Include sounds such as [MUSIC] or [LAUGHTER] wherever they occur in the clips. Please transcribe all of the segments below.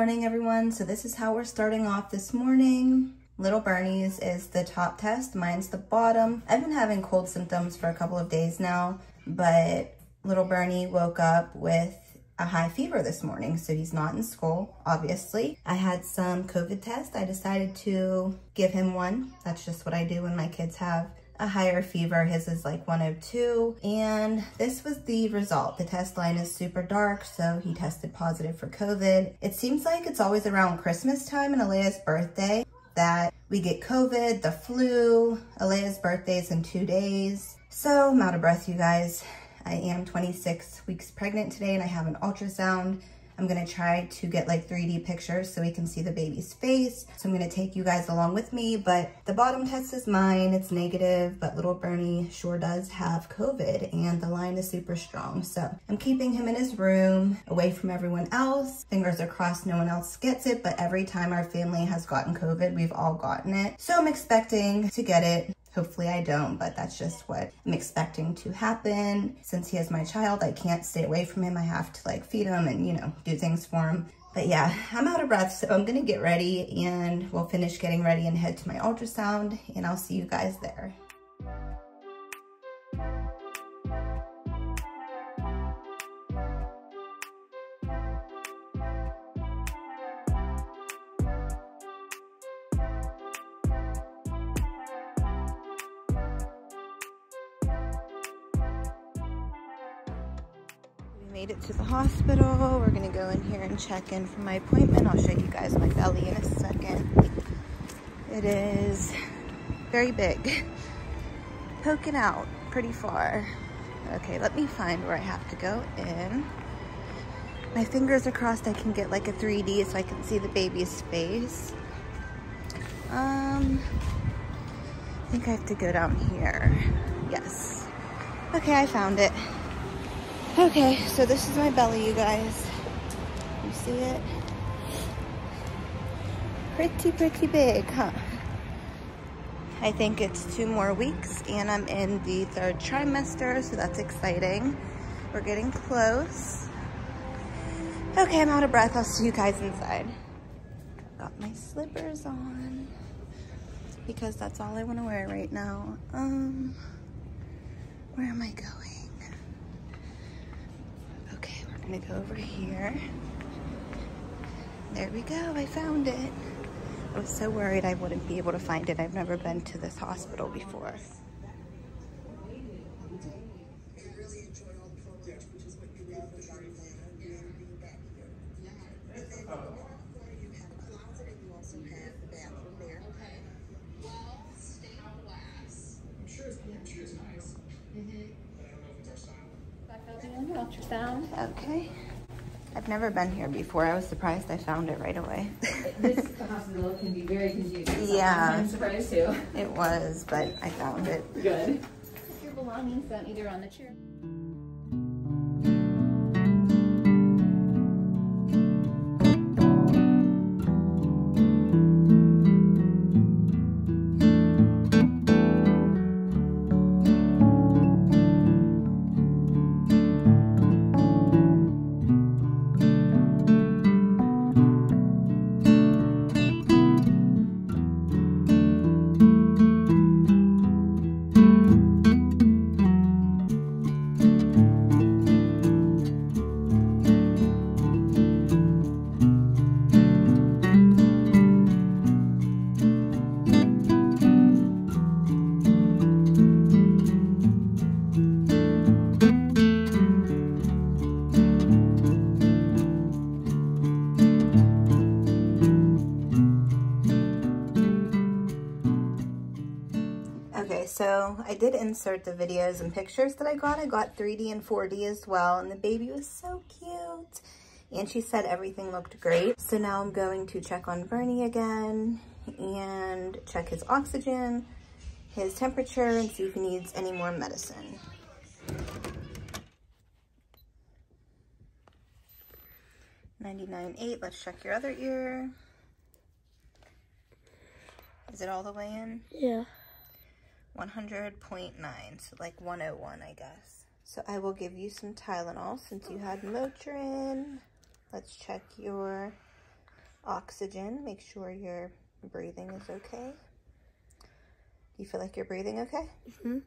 morning, everyone. So this is how we're starting off this morning. Little Bernie's is the top test, mine's the bottom. I've been having cold symptoms for a couple of days now, but little Bernie woke up with a high fever this morning, so he's not in school, obviously. I had some COVID test. I decided to give him one. That's just what I do when my kids have a higher fever. His is like 102. And this was the result. The test line is super dark, so he tested positive for COVID. It seems like it's always around Christmas time and Alea's birthday that we get COVID, the flu, Alea's birthday's in two days. So I'm out of breath, you guys. I am 26 weeks pregnant today and I have an ultrasound. I'm gonna try to get like 3D pictures so we can see the baby's face. So I'm gonna take you guys along with me, but the bottom test is mine, it's negative, but little Bernie sure does have COVID and the line is super strong. So I'm keeping him in his room, away from everyone else. Fingers are crossed no one else gets it, but every time our family has gotten COVID, we've all gotten it. So I'm expecting to get it Hopefully I don't, but that's just what I'm expecting to happen. Since he is my child, I can't stay away from him. I have to like feed him and, you know, do things for him. But yeah, [LAUGHS] I'm out of breath, so I'm gonna get ready and we'll finish getting ready and head to my ultrasound and I'll see you guys there. Made it to the hospital. We're gonna go in here and check in for my appointment. I'll show you guys my belly in a second. It is very big, [LAUGHS] poking out pretty far. Okay, let me find where I have to go in. My fingers are crossed I can get like a 3D so I can see the baby's face. Um, I think I have to go down here. Yes. Okay, I found it. Okay, so this is my belly, you guys. You see it? Pretty, pretty big, huh? I think it's two more weeks and I'm in the third trimester, so that's exciting. We're getting close. Okay, I'm out of breath. I'll see you guys inside. Got my slippers on because that's all I want to wear right now. Um, where am I going? Gonna go over here. There we go, I found it. I was so worried I wouldn't be able to find it. I've never been to this hospital before. Never been here before. I was surprised I found it right away. this [LAUGHS] hospital can be very confusing. Yeah. I'm surprised too. It was, but I found it. Good. Your belongings down either on the chair. Did insert the videos and pictures that I got. I got 3D and 4D as well, and the baby was so cute. And she said everything looked great. So now I'm going to check on Bernie again and check his oxygen, his temperature, and see if he needs any more medicine. Ninety-nine eight. let's check your other ear. Is it all the way in? Yeah. 100.9, so like 101, I guess. So I will give you some Tylenol since you had Motrin. Let's check your Oxygen, make sure your breathing is okay. Do you feel like you're breathing okay? Mm-hmm.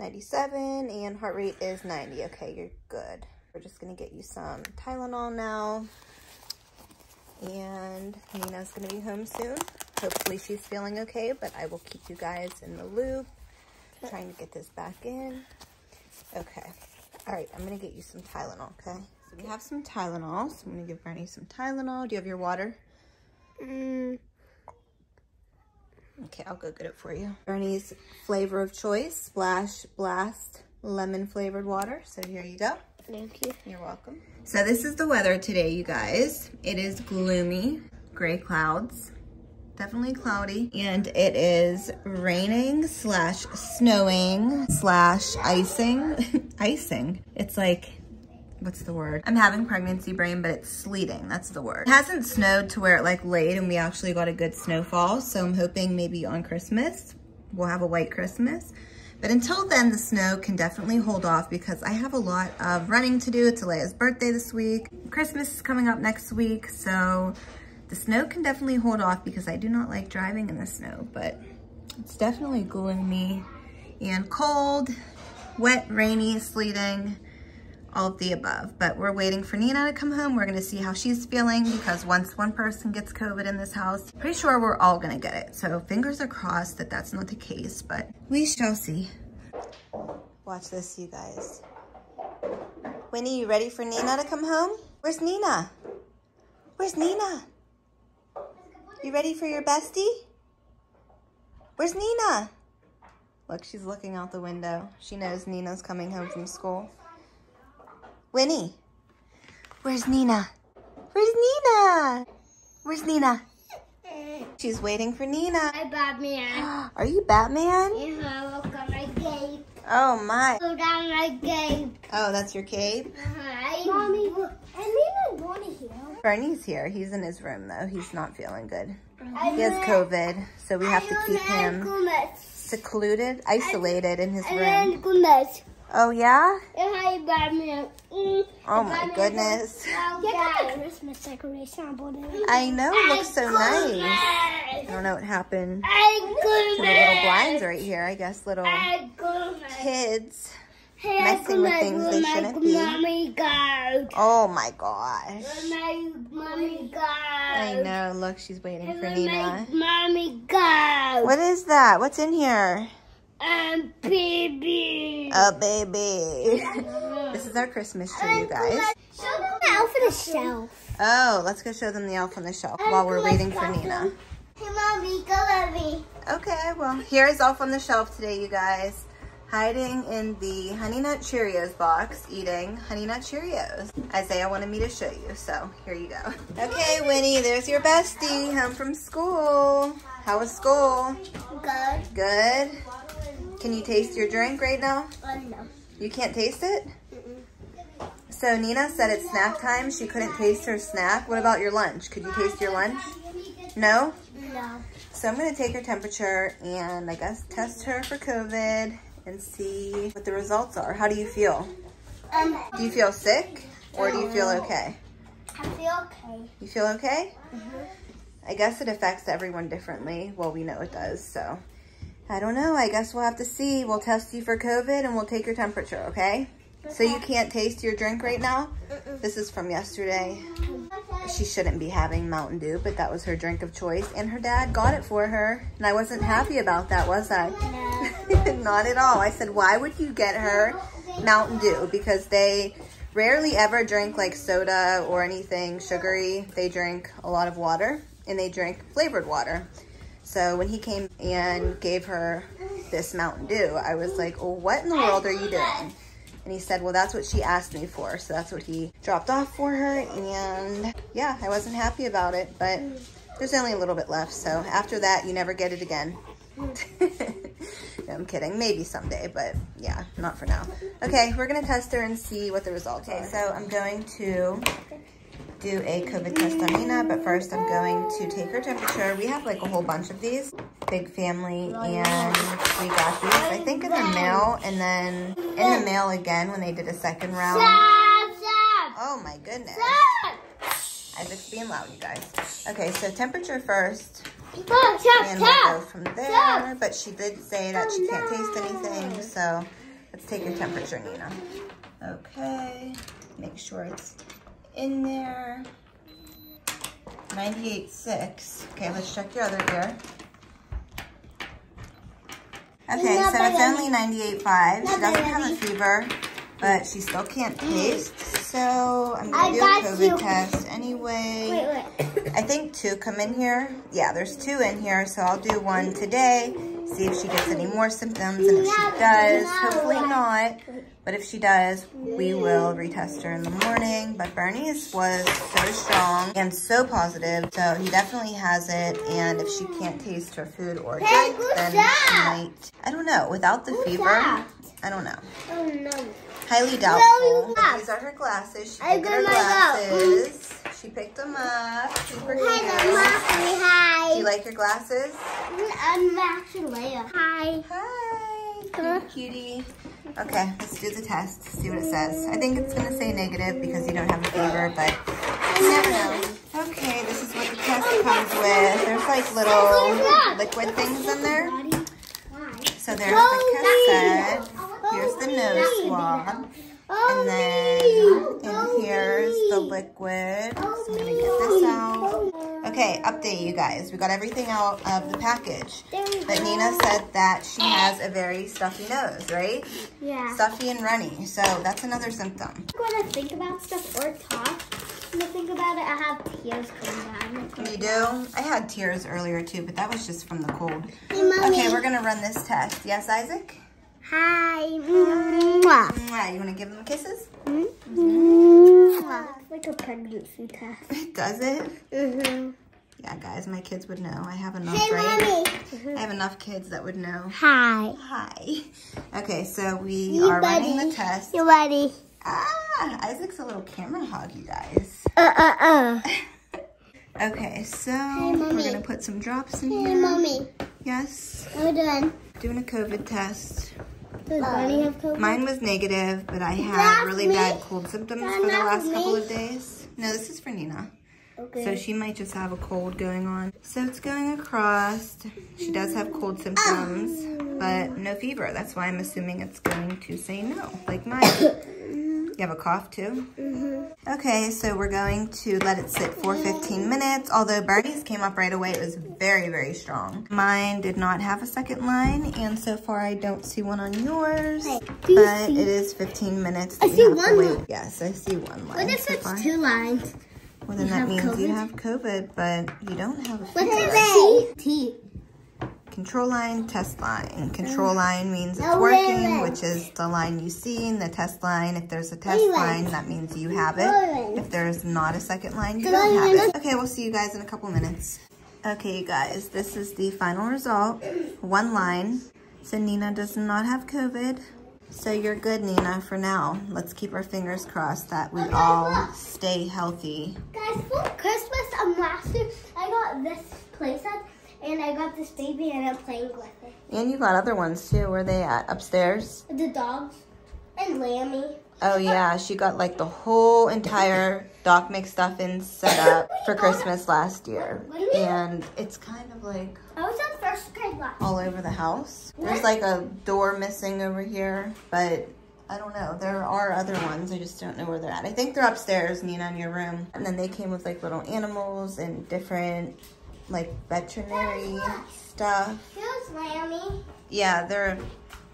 97 and heart rate is 90. Okay, you're good. We're just gonna get you some Tylenol now. And Nina's gonna be home soon. Hopefully she's feeling okay, but I will keep you guys in the loop. Trying to get this back in. Okay. All right, I'm gonna get you some Tylenol, okay? So we have some Tylenol, so I'm gonna give Bernie some Tylenol. Do you have your water? Mm, Okay, I'll go get it for you. Bernie's flavor of choice, Splash Blast lemon flavored water. So here you go. thank you. You're welcome. So this is the weather today, you guys. It is gloomy, gray clouds, definitely cloudy, and it is raining slash snowing slash icing. [LAUGHS] icing. It's like, what's the word? I'm having pregnancy brain, but it's sleeting. That's the word. It hasn't snowed to where it like laid and we actually got a good snowfall. So I'm hoping maybe on Christmas, we'll have a white Christmas. But until then, the snow can definitely hold off because I have a lot of running to do. It's Alea's birthday this week. Christmas is coming up next week. So the snow can definitely hold off because I do not like driving in the snow, but it's definitely gloomy and cold, wet, rainy, sleeting, all of the above. But we're waiting for Nina to come home. We're gonna see how she's feeling because once one person gets COVID in this house, pretty sure we're all gonna get it. So fingers are crossed that that's not the case, but we shall see. Watch this, you guys. Winnie, you ready for Nina to come home? Where's Nina? Where's Nina? You ready for your bestie? Where's Nina? Look, she's looking out the window. She knows Nina's coming home from school. Winnie, where's Nina? Where's Nina? Where's Nina? She's waiting for Nina. Hi, Batman. [GASPS] Are you Batman? Yeah, look at my cape. Oh my. Go down my cape. Oh, that's your cape? Hi. Mommy, I need a Bonnie here. Bernie's here. He's in his room though. He's not feeling good. He has COVID, so we have to keep him secluded, isolated in his room. And. Oh yeah? Hi, Batman. Mm, Oh my goodness. [LAUGHS] Christmas decoration. I know, it looks so nice. I don't know what happened I to the little blinds right here. I guess little I goodness. kids Hey, messing with things they shouldn't be. Mommy God. Oh my gosh. My mommy God. I know, look, she's waiting for Nina. Mommy God. What is that? What's in here? Um, baby. A baby. [LAUGHS] This is our Christmas tree, you guys. Show them the elf on the shelf. Oh, let's go show them the elf on the shelf while we're waiting for Nina. Hey, mommy, go at me. Okay, well, here's Elf on the Shelf today, you guys. Hiding in the Honey Nut Cheerios box, eating Honey Nut Cheerios. Isaiah wanted me to show you, so here you go. Okay, Winnie, there's your bestie, home from school. How was school? Good. Good? Can you taste your drink right now? Oh, no. You can't taste it? So Nina said it's snack time. She couldn't taste her snack. What about your lunch? Could you taste your lunch? No? No. So I'm going to take her temperature and I guess test her for COVID and see what the results are. How do you feel? Um, Do you feel sick or do you feel okay? I feel okay. You feel okay? Mhm. I guess it affects everyone differently. Well, we know it does, so I don't know. I guess we'll have to see. We'll test you for COVID and we'll take your temperature, okay? So you can't taste your drink right now? This is from yesterday. She shouldn't be having Mountain Dew, but that was her drink of choice. And her dad got it for her. And I wasn't happy about that, was I? [LAUGHS] Not at all. I said, why would you get her Mountain Dew? Because they rarely ever drink like soda or anything sugary. They drink a lot of water and they drink flavored water. So when he came and gave her this Mountain Dew, I was like, well, what in the world are you doing? And he said, well, that's what she asked me for. So that's what he dropped off for her. And yeah, I wasn't happy about it, but there's only a little bit left. So after that, you never get it again. [LAUGHS] no, I'm kidding. Maybe someday, but yeah, not for now. Okay, we're going to test her and see what the results are. So I'm going to do a COVID test on Nina, but first I'm going to take her temperature. We have like a whole bunch of these. Big family, and we got these, I think, in the mail, and then in the mail again when they did a second round. Oh my goodness. stop. Isaac's being loud, you guys. Okay, so temperature first, Tap, tap, and we'll go tap. from there. Tap. But she did say that she can't taste Oh, anything, so let's take your temperature, Nina. Okay, make sure it's in there. 98.6. Okay, let's check your other ear. Okay, so it's only 98.5. She doesn't have a fever, but she still can't taste. So I'm gonna do a COVID you. test anyway. Wait, wait. I think two come in here. Yeah, there's two in here, so I'll do one today. See if she gets any more symptoms, and if she does, hopefully not. But if she does, we will retest her in the morning. But Bernie's was so strong and so positive, so he definitely has it. And if she can't taste her food or drink, then she might. I don't know. Without the fever. I don't know. Oh. Highly doubtful. These are her glasses. She picked her glasses. She picked them up. Super Hi, cute. Hi. Do you like your glasses? I'm actually Leia. Hi. Hi, Huh? cutie, cutie. Okay, let's do the test, see what it says. I think it's gonna say negative because you don't have a fever, but you never know. Okay, this is what the test comes with. There's like little liquid things in there. So there's the cassette. Here's the nose swab. And then in here's the liquid. So I'm gonna get this out. Okay, update you guys. We got everything out of the package. But Nina said that she has a very stuffy nose, right? Yeah. Stuffy and runny. So that's another symptom. When I think about stuff or talk, when I think about it, I have tears coming down. You do? I had tears earlier too, but that was just from the cold. Hey, Okay, we're gonna run this test. Yes, Isaac? Hi. Mwah. Mwah, You wanna give them kisses? Mwah. Like a pregnancy test. [LAUGHS] Does it? Mm-hmm. Yeah, guys, my kids would know. I have enough, Hey, right? Mommy. I have enough kids that would know. Hi. Hi. Okay, so we You are running buddy. the test. You ready? Ah, Isaac's a little camera hog, you guys. Uh, uh, uh. [LAUGHS] Okay, so Mommy. we're gonna put some drops in Hey, here. Mommy. Yes, We're done. doing a COVID test. Does uh, Bonnie have COVID? Mine was negative, but I had That's really me. bad cold symptoms That's for the last me. couple of days. No, this is for Nina. Okay. So she might just have a cold going on. So it's going across. She does have cold symptoms, oh. but no fever. That's why I'm assuming it's going to say no, like mine. [COUGHS] You have a cough too? Mm-hmm. Okay, so we're going to let it sit for 15 minutes. Although Bernie's came up right away, it was very, very strong. Mine did not have a second line, and so far I don't see one on yours. You But it is 15 minutes. I see one wait. line. Yes, I see one line What if so it's far. two lines? Well, then You that means you have COVID, but you don't have a What's it? T. Control line, test line. Control line means it's working, which is the line you see. And the test line, if there's a test line, that means you have it. If there's not a second line, you don't have it. Okay, we'll see you guys in a couple minutes. Okay, you guys, this is the final result. One line. So Nina does not have COVID. So you're good, Nina, for now. Let's keep our fingers crossed that we Okay, all look. stay healthy. Guys, for Christmas um, last year, I got this playset and I got this baby and I'm playing with it. And you got other ones too. Where are they at? Upstairs? The dogs and Lambie. Oh yeah, she got like the whole entire Doc McStuffin set up [LAUGHS] for Christmas last year. And it's kind of like I was in first grade last all over the house. There's like a door missing over here, but I don't know. There are other ones. I just don't know where they're at. I think they're upstairs, Nina, in your room. And then they came with like little animals and different like veterinary stuff. Here's Lambie. Yeah, they're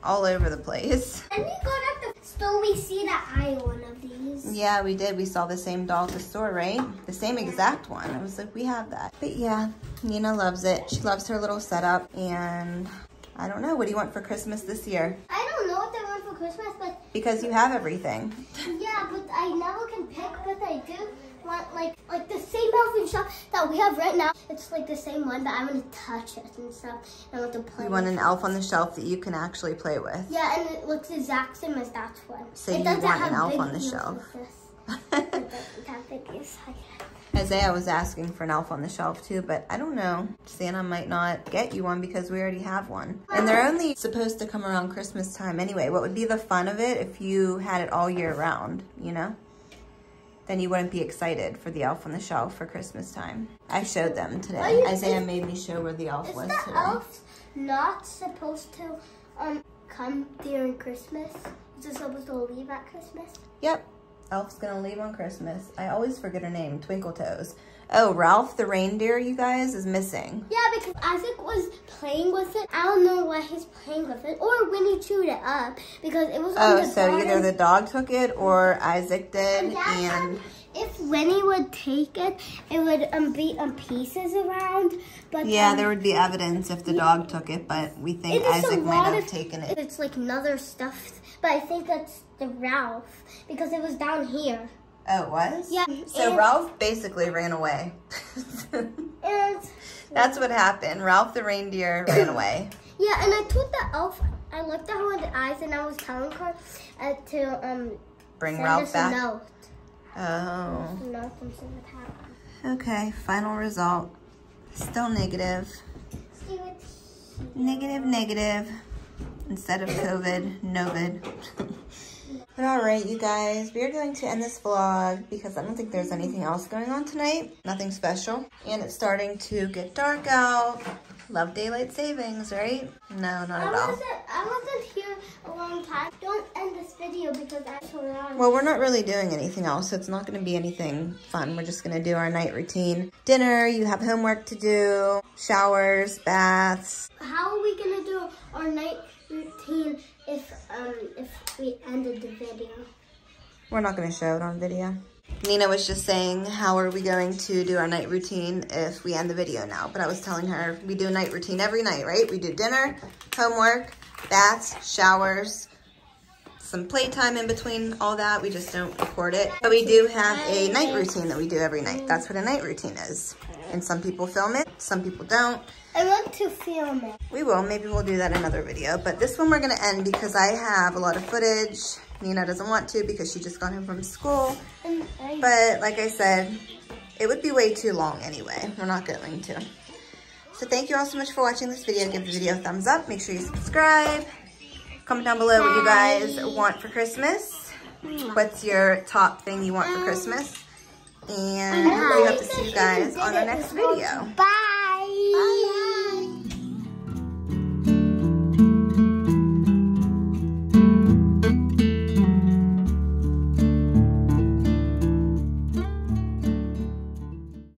all over the place. [LAUGHS] And we got at the store, we see that I one of these. Yeah, we did. We saw the same doll at the store, right? The same exact one. I was like, we have that. But yeah, Nina loves it. She loves her little setup. And I don't know. What do you want for Christmas this year? I don't know what I want for Christmas, but Because you have everything. [LAUGHS] yeah, but I never can pick, but I do want like like the same outfit shop that we have right now. It's like the same one, but I want to touch it and stuff. I want to play. You want an elf on the shelf that you can actually play with. Yeah, and it looks the exact same as that one. So it you doesn't want an elf on the shelf. like this. [LAUGHS] It doesn't have big ears like that. Isaiah was asking for an elf on the shelf too, but I don't know. Santa might not get you one because we already have one. And they're only supposed to come around Christmas time anyway. What would be the fun of it if you had it all year round, you know? Then you wouldn't be excited for the elf on the shelf for Christmas time. I showed them today. you- Isaiah made me show where the elf Is was the today. elf not supposed to um come during Christmas? Is it supposed to leave at Christmas? Yep. Elf's gonna leave on Christmas. I always forget her name, Twinkle Toes. Oh, Ralph the reindeer, you guys, is missing. Yeah, because Isaac was playing with it. I don't know why he's playing with it, or when he chewed it up because it was on Oh, so garden. either the dog took it or Isaac did, And and if Winnie would take it, it would um, be um, pieces around. But yeah, um, there would be evidence if the dog took it, but we think it is a Isaac might have of- taken it. It's like another stuff, but I think that's the Ralph because it was down here. Oh, it was? Yeah, So Ralph basically ran away. [LAUGHS] And That's what happened. Ralph the reindeer ran away. [COUGHS] yeah, and I told the elf. I looked at her in the eyes, and I was telling her uh, to um Bring Ralph back. note. Oh. Note from something that happened. Okay, final result. Still negative. See Negative, negative. Instead of COVID, novid. [LAUGHS] but all right, you guys, we are going to end this vlog because I don't think there's anything else going on tonight. Nothing special. And it's starting to get dark out. Love daylight savings, right? No, not I at all. wasn't, I wasn't here a long time. Don't end this video because I told her. Well, we're not really doing anything else, so it's not going to be anything fun. We're just going to do our night routine. Dinner, you have homework to do, showers, baths. How are we gonna do our night routine if um if we ended the video? We're not going to show it on video. Nina was just saying, how are we going to do our night routine if we end the video now? But I was telling her, we do a night routine every night, right? We do dinner, homework, baths, showers, some playtime in between all that. We just don't record it. But we do have a night routine that we do every night. That's what a night routine is. And some people film it, some people don't. I want to film it. We will. Maybe we'll do that in another video. But this one we're going to end because I have a lot of footage. Nina doesn't want to because she just got home from school. But like I said, it would be way too long anyway. We're not going to. So thank you all so much for watching this video. Give the video a thumbs up. Make sure you subscribe. Comment down below what you guys want for Christmas. What's your top thing you want for Christmas? And we hope to see you guys on our next video. Bye. Bye.